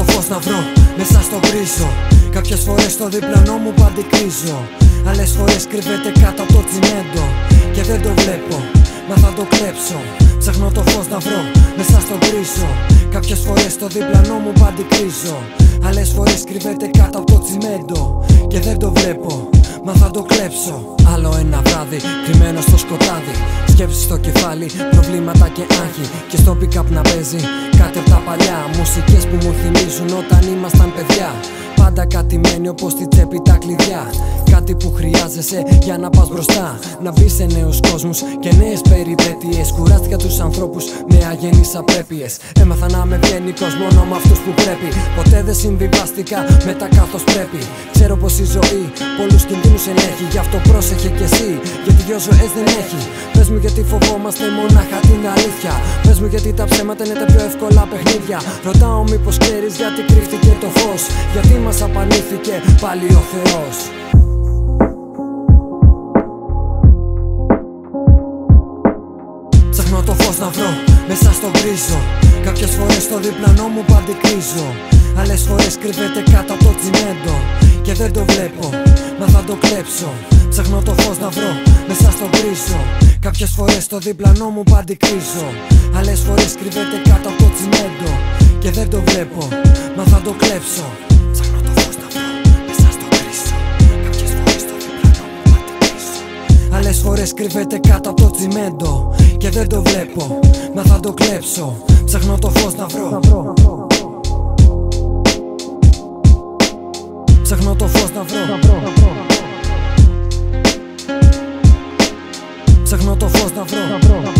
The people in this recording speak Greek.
το φως να βρω μέσα στο κρίσο Κάποιες φορές το διπλανό μου παντικρίζω Άλλες φορές κρύβεται κάτω από το τσιμέντο Και δεν το βλέπω, μα θα το κλέψω. Ψάχνω το φως να βρω μέσα στο κρίσο Κάποιες φορές το διπλανό μου παντικρίζω Άλλες φορές κρύβεται κάτω από το τσιμέντο Και δεν το βλέπω, μα θα το κλέψω. Άλλο ένα βράδυ, κρυμμένο στο σκοτάδι. Σκέψεις στο κεφάλι, προβλήματα και άγχη. Και στο pick-up να παίζει κάτι από τα παλιά. Μουσικές που μου θυμίζουν όταν ήμασταν παιδιά. Πάντα κάτι μένει όπως στη τσέπη τα κλειδιά Κάτι που χρειάζεσαι για να πας μπροστά. Να μπει σε νέους κόσμους και νέες περιπέτειες. Κουράστηκα τους ανθρώπους με αγενείς απέπειες. Έμαθα να με βγαίνει μόνο με αυτούς που πρέπει Ποτέ δεν συμβιβάστηκα με τα καθώς πρέπει. Ξέρω πως η ζωή πολλούς κινδύνους ενέχει. Γι' αυτό πρόσεχε κι εσύ γιατί δυο ζωές δεν έχει. Πες μου γιατί φοβόμαστε μονάχα την αλήθεια. Πες μου γιατί τα ψέματα είναι τα πιο εύκολα παιχνίδια. Ρωτάω μήπως ξέρεις γιατί κρύφτηκε το φως. Γιατί μας απανήθηκε πάλι ο Θεός να βρω μέσα στο γκρίζο. Κάποιες φορές το διπλανό μου παντικρίζω. Άλλες φορές κρύβεται κάτω από το τσιμέντο Και δεν το βλέπω, μα θα το κλέψω. Ψάχνω το φως να βρω μέσα στο γκρίζο. Κάποιες φορές το διπλανό μου παντικρίζω. Άλλες φορές κρύβεται κάτω από το τσιμέντο Και δεν το βλέπω, μα θα το κλέψω ώρες κρύβεται κάτω από το τσιμέντο Και δεν το βλέπω, μα θα το κλέψω. Ψάχνω το φως να βρω. Ψάχνω το φως να βρω. Ψάχνω το φως να βρω.